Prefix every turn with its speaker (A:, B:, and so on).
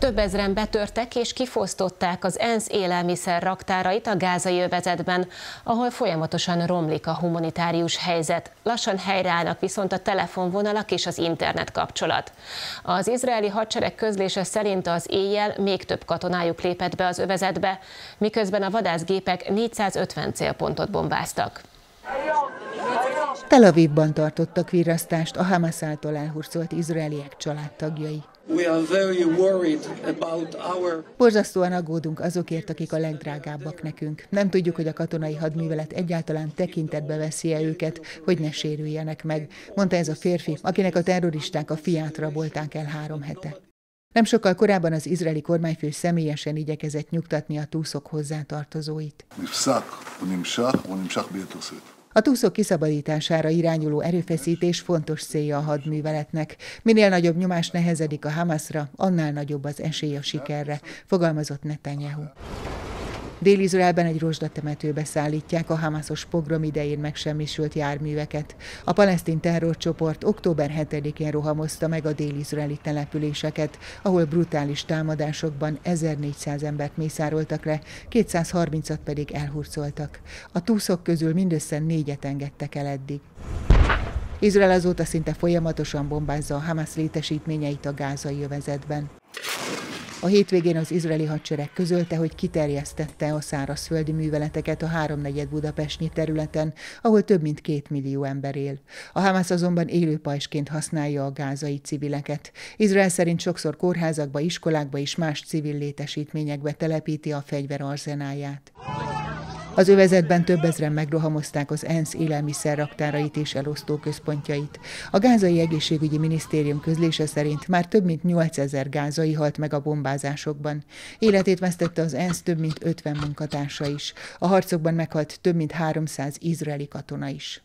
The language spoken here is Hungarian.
A: Több ezren betörtek és kifosztották az ENSZ élelmiszer raktárait a gázai övezetben, ahol folyamatosan romlik a humanitárius helyzet. Lassan helyreállnak viszont a telefonvonalak és az internet kapcsolat. Az izraeli hadsereg közlése szerint az éjjel még több katonájuk lépett be az övezetbe, miközben a vadászgépek 450 célpontot bombáztak.
B: Tel Avivban tartottak virasztást a Hamas által elhurcolt izraeliek családtagjai. Our... Borzasztóan aggódunk azokért, akik a legdrágábbak nekünk. Nem tudjuk, hogy a katonai hadművelet egyáltalán tekintetbe veszi-e őket, hogy ne sérüljenek meg, mondta ez a férfi, akinek a terroristák a fiát rabolták el három hete. Nem sokkal korábban az izraeli kormányfő személyesen igyekezett nyugtatni a túszok hozzátartozóit. A túszok kiszabadítására irányuló erőfeszítés fontos célja a hadműveletnek. Minél nagyobb nyomás nehezedik a Hamasra, annál nagyobb az esély a sikerre, fogalmazott Netanyahu. Dél-Izraelben egy rozsdatemetőbe szállítják a Hamasos pogrom idején megsemmisült járműveket. A palesztin terrorcsoport október 7-én rohamozta meg a dél-izraeli településeket, ahol brutális támadásokban 1400 embert mészároltak le, 230-at pedig elhurcoltak. A túszok közül mindössze négyet engedtek el eddig. Izrael azóta szinte folyamatosan bombázza a Hamas létesítményeit a gázai övezetben. A hétvégén az izraeli hadsereg közölte, hogy kiterjesztette a szárazföldi műveleteket a háromnegyed budapestnyi területen, ahol több mint két millió ember él. A Hamas azonban élőpajsként használja a gázai civileket. Izrael szerint sokszor kórházakba, iskolákba és más civil létesítményekbe telepíti a fegyverarzenáját. Az övezetben több ezren megrohamozták az ENSZ élelmiszerraktárait és elosztó központjait. A gázai egészségügyi minisztérium közlése szerint már több mint 8000 gázai halt meg a bombázásokban. Életét vesztette az ENSZ több mint 50 munkatársa is. A harcokban meghalt több mint 300 izraeli katona is.